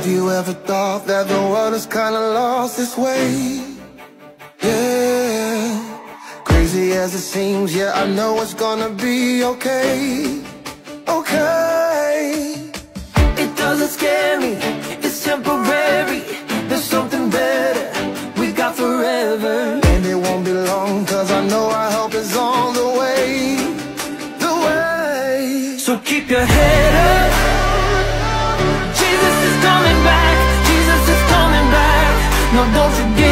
Have you ever thought that the world has kinda lost its way? Yeah. Crazy as it seems, yeah, I know it's gonna be okay. Okay. It doesn't scare me, it's temporary. There's something better, we got forever. And it won't be long, cause I know our help is on the way. The way. So keep your head up No, don't forget.